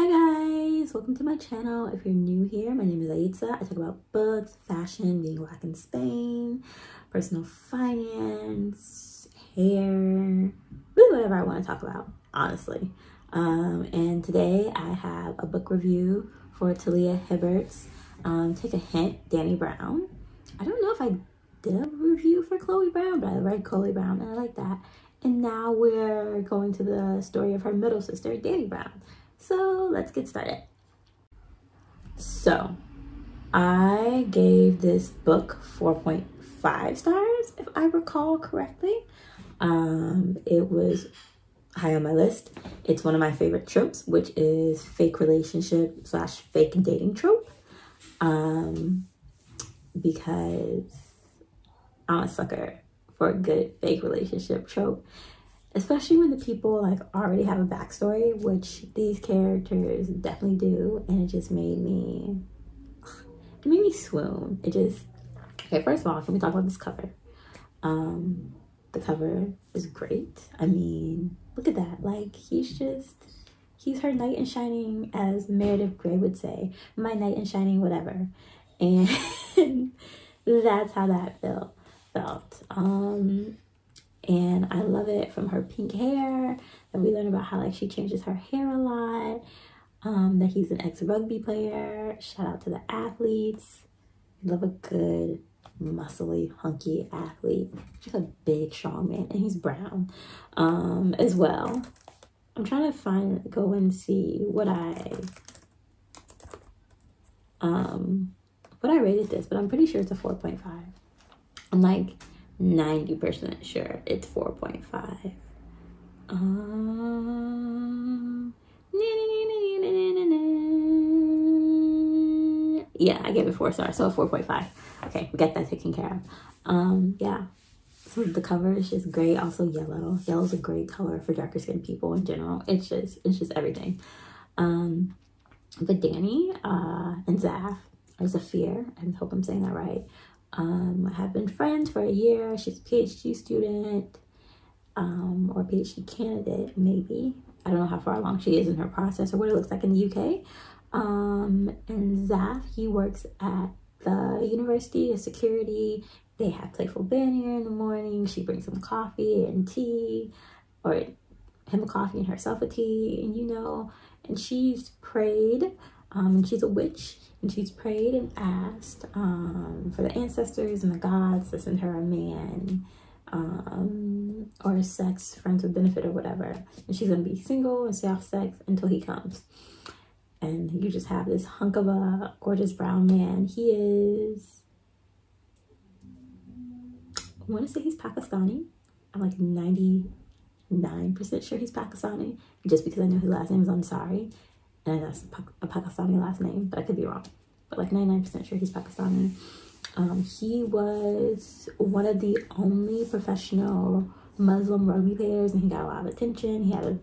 Hi guys, welcome to my channel. If you're new here, my name is Aitza. I talk about books, fashion, being black in Spain, personal finance, hair, really whatever I want to talk about, honestly. Um, and today I have a book review for Talia Hibbert's um, Take a Hint, Dani Brown. I don't know if I did a review for Chloe Brown, but I read Chloe Brown and I like that. And now we're going to the story of her middle sister, Dani Brown. So let's get started. So I gave this book 4.5 stars, if I recall correctly. Um, it was high on my list. It's one of my favorite tropes, which is fake relationship slash fake dating trope. Um, because I'm a sucker for a good fake relationship trope especially when the people like already have a backstory which these characters definitely do and it just made me it made me swoon. It just okay first of all can we talk about this cover? Um the cover is great. I mean look at that. Like he's just he's her knight in shining as meredith grey would say my knight in shining whatever. And that's how that felt felt. Um and I love it from her pink hair. And we learn about how like she changes her hair a lot um that he's an ex-rugby player. Shout out to the athletes. We love a good muscly hunky athlete. Just a big strong man and he's brown um as well. I'm trying to find go and see what i um what i rated this but i'm pretty sure it's a 4.5 i'm like 90% sure it's 4.5. Um, yeah, I gave it four stars, so 4.5. Okay, we got that taken care of. Um, yeah. So the cover is just gray, also yellow. Yellow's a great color for darker skinned people in general. It's just it's just everything. Um, but Dani uh, and Zaf, or Zafir, I hope I'm saying that right, um, have been friends for a year. She's a PhD student um, or PhD candidate, maybe. I don't know how far along she is in her process or what it looks like in the UK. Um, and Zaf, he works at the university as security. They have playful banter in the morning. She brings him coffee and tea, or him a coffee and herself a tea, and you know, and she's prayed um, and she's a witch and she's prayed and asked um, for the ancestors and the gods to send her a man um, or a sex friends with benefit or whatever. And she's going to be single and stay off sex until he comes. And you just have this hunk of a gorgeous brown man. He is, I want to say he's Pakistani. I'm like 99% sure he's Pakistani just because I know his last name is Ansari and that's a Pakistani last name, but I could be wrong. But like 99% sure he's Pakistani. Um, he was one of the only professional Muslim rugby players and he got a lot of attention. He had a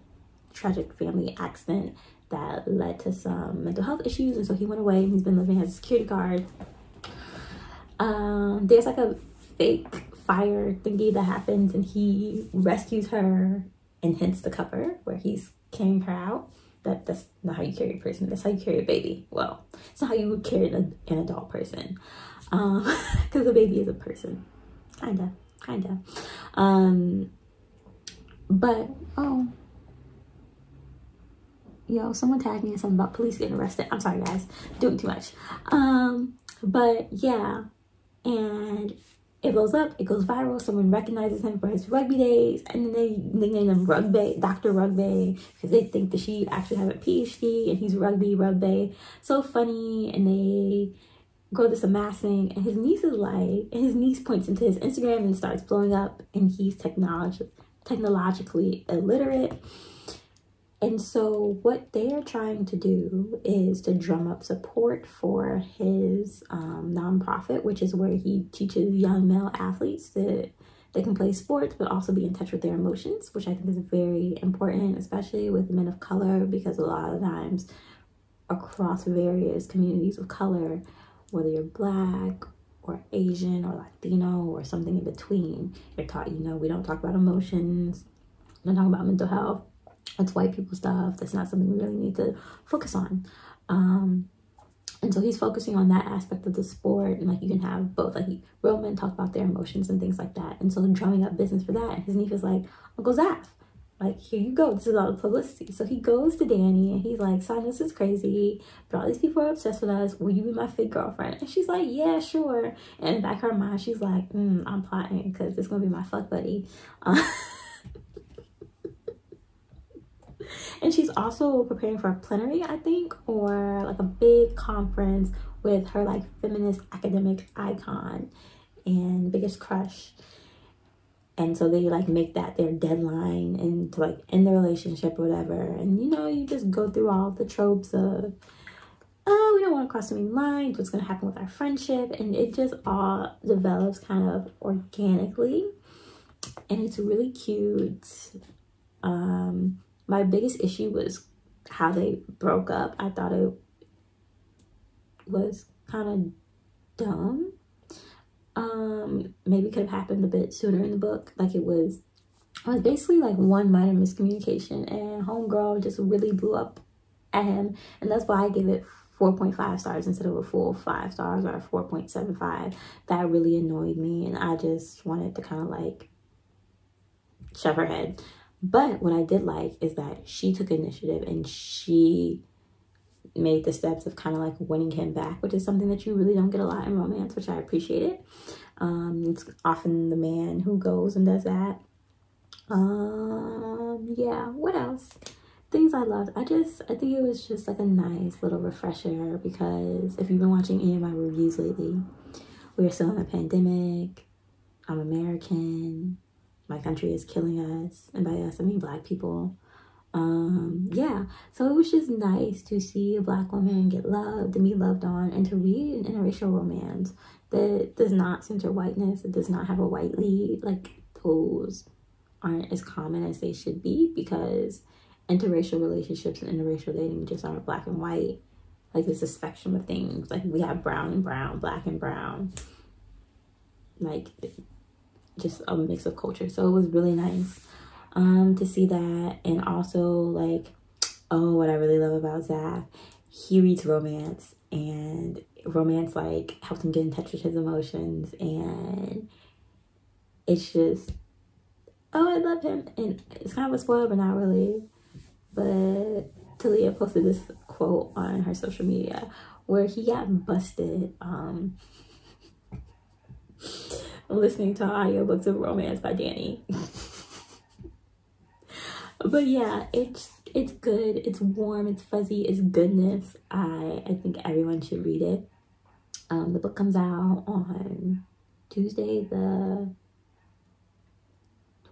tragic family accident that led to some mental health issues and so he went away he's been living as a security guard. Um, there's like a fake fire thingy that happens and he rescues her and hence the cover where he's carrying her out that that's not how you carry a person that's how you carry a baby. Well it's not how you would carry an, an adult person. Um because a baby is a person. Kinda kinda. Um but oh. Yo someone tagged me in something about police getting arrested. I'm sorry guys. Doing too much. Um but yeah. And it blows up, it goes viral, someone recognizes him for his rugby days, and then they, they name him Rugby, Dr. Rugby, because they think that she actually has a PhD and he's rugby, rugby. So funny, and they go this amassing, and his niece is like, and his niece points into his Instagram and starts blowing up, and he's technolog technologically illiterate and so what they are trying to do is to drum up support for his um, nonprofit, which is where he teaches young male athletes that they can play sports but also be in touch with their emotions, which I think is very important, especially with men of color, because a lot of times across various communities of color, whether you're black or Asian or Latino or something in between, you're taught, you know, we don't talk about emotions, we don't talk about mental health it's white people stuff. That's not something we really need to focus on. Um, and so he's focusing on that aspect of the sport and like you can have both like real men talk about their emotions and things like that. And so drumming up business for that his niece is like uncle zaf like here you go. This is all the publicity. So he goes to dani and he's like this is crazy but all these people are obsessed with us. Will you be my fake girlfriend? And she's like yeah sure. And back her mind she's like mm, i'm plotting because it's gonna be my fuck buddy. uh, and she's also preparing for a plenary i think or like a big conference with her like feminist academic icon and biggest crush. And so they like make that their deadline and to like end the relationship or whatever. And you know you just go through all the tropes of oh we don't want to cross any lines what's going to happen with our friendship? And it just all develops kind of organically. And it's really cute. Um my biggest issue was how they broke up. I thought it was kind of dumb. Um maybe could have happened a bit sooner in the book. Like it was it was basically like one minor miscommunication and homegirl just really blew up at him and that's why i gave it 4.5 stars instead of a full five stars or a 4.75 that really annoyed me and i just wanted to kind of like shove her head but what i did like is that she took initiative and she made the steps of kind of like winning him back, which is something that you really don't get a lot in romance, which I appreciated. Um, it's often the man who goes and does that. Um, yeah, what else? Things I loved. I just, I think it was just like a nice little refresher because if you've been watching any of my reviews lately, we're still in a pandemic. I'm American. My country is killing us. And by us, I mean black people. Um yeah so it was just nice to see a black woman get loved and be loved on and to read an interracial romance that does not center whiteness it does not have a white lead like those aren't as common as they should be because interracial relationships and interracial dating just aren't black and white. Like it's a spectrum of things. Like we have brown and brown black and brown. Like just a mix of culture so it was really nice um, to see that. And also, like, oh, what I really love about Zaf, he reads romance and romance, like, helps him get in touch with his emotions. And it's just, oh, I love him. And it's kind of a spoiler, but not really. But Talia posted this quote on her social media where he got busted um, listening to audiobooks of romance by Dani. but yeah it's it's good. It's warm. It's fuzzy. It's goodness. I i think everyone should read it. Um the book comes out on tuesday the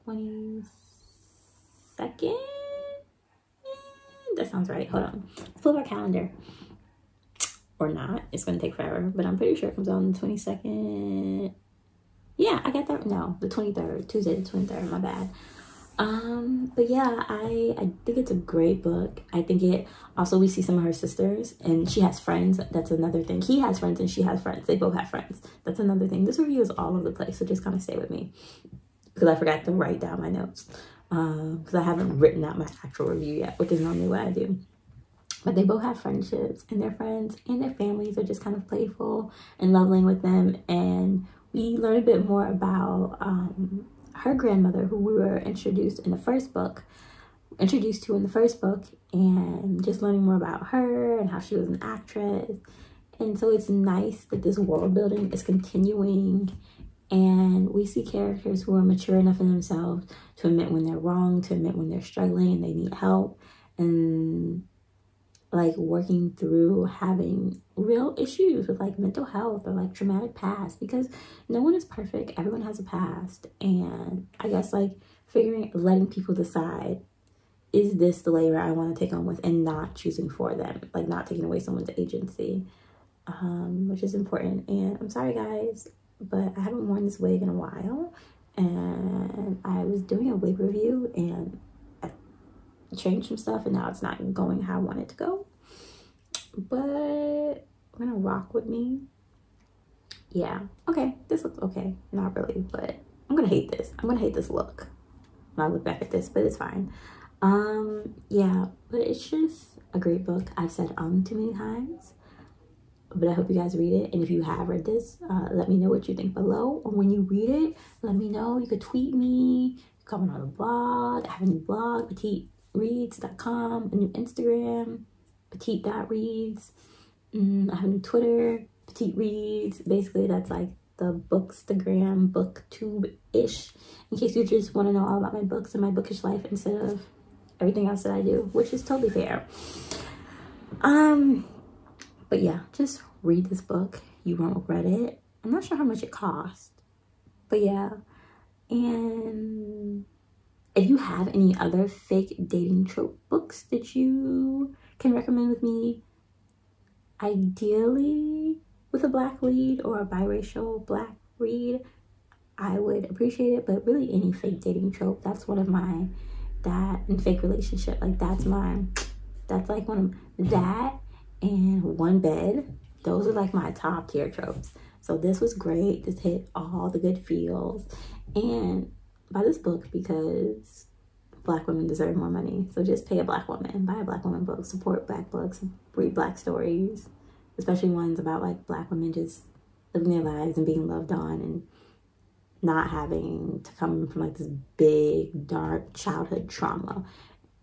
22nd that sounds right. Hold on. Let's pull up our calendar. Or not. It's gonna take forever but i'm pretty sure it comes out on the 22nd yeah i got that no the 23rd tuesday the 23rd my bad. Um but yeah i i think it's a great book. I think it also we see some of her sisters and she has friends that's another thing. He has friends and she has friends. They both have friends. That's another thing. This review is all over the place so just kind of stay with me. Because i forgot to write down my notes. Um because i haven't written out my actual review yet which is normally what i do. But they both have friendships and their friends and their families are just kind of playful and loving with them and we learn a bit more about um her grandmother who we were introduced in the first book introduced to in the first book and just learning more about her and how she was an actress. And so it's nice that this world building is continuing and we see characters who are mature enough in themselves to admit when they're wrong to admit when they're struggling and they need help. And like working through having real issues with like mental health or like traumatic past because no one is perfect. Everyone has a past. And i guess like figuring letting people decide is this the layer i want to take on with and not choosing for them like not taking away someone's agency um which is important. And i'm sorry guys but i haven't worn this wig in a while. And i was doing a wig review and changed some stuff and now it's not going how I want it to go. But I'm gonna rock with me. Yeah, okay, this looks okay. Not really, but I'm gonna hate this. I'm gonna hate this look when I look back at this, but it's fine. Um, yeah, but it's just a great book. I've said um too many times, but I hope you guys read it. And if you have read this, uh, let me know what you think below. Or when you read it, let me know. You could tweet me, comment on the blog. I have a new blog, petitereads.com, a new Instagram, petite.reads. Mm, I have a new Twitter, petite reads. Basically, that's like the bookstagram, booktube-ish. In case you just want to know all about my books and my bookish life instead of everything else that I do, which is totally fair. Um, but yeah, just read this book. You won't regret it. I'm not sure how much it cost, but yeah. And if you have any other fake dating trope books that you can recommend with me, ideally with a black lead or a biracial black read, I would appreciate it. But really, any fake dating trope, that's one of my that and fake relationship. Like that's my that's like one of that and one bed. Those are like my top tier tropes. So this was great. This hit all the good feels. And buy this book because black women deserve more money. So just pay a black woman, buy a black woman book, support black books, read black stories, especially ones about like black women just living their lives and being loved on and not having to come from like this big dark childhood trauma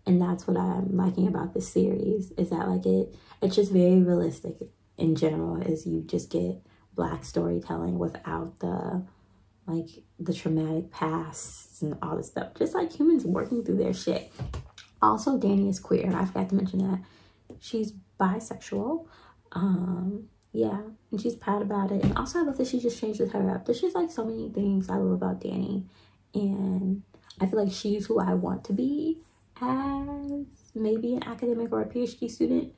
and that's what i'm liking about this series is that like it it's just very realistic in general is you just get black storytelling without the like the traumatic pasts and all this stuff. Just like humans working through their shit. Also dani is queer i forgot to mention that. She's bisexual um yeah and she's proud about it. And also i love that she just changes her up. There's just like so many things i love about dani. And i feel like she's who i want to be as maybe an academic or a phd student.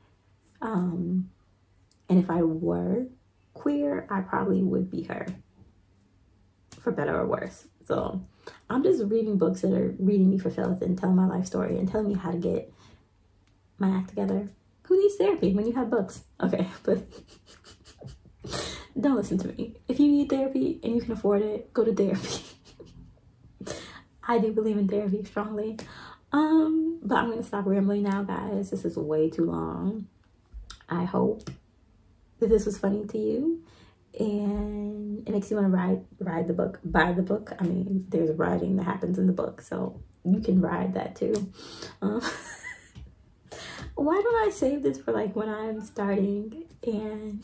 Um and if i were queer i probably would be her for better or worse so i'm just reading books that are reading me for filth and telling my life story and telling me how to get my act together who needs therapy when you have books okay but don't listen to me. If you need therapy and you can afford it, go to therapy. I do believe in therapy strongly. Um, but I'm gonna stop rambling now, guys. This is way too long. I hope that this was funny to you and it makes you want to ride ride the book, buy the book. I mean, there's writing that happens in the book, so you can ride that too. Um, why don't I save this for like when I'm starting and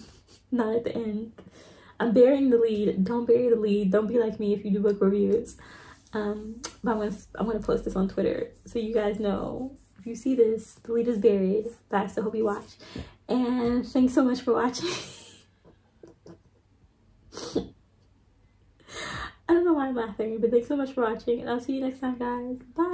not at the end. I'm burying the lead. Don't bury the lead. Don't be like me if you do book reviews. Um, but I'm gonna I'm gonna post this on Twitter so you guys know if you see this, the lead is buried. But I still hope you watch. And thanks so much for watching. I don't know why I'm laughing, but thanks so much for watching, and I'll see you next time, guys. Bye.